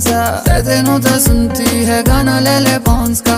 सा? तेनों तो सुनती है गाना ले ले बॉन्स का।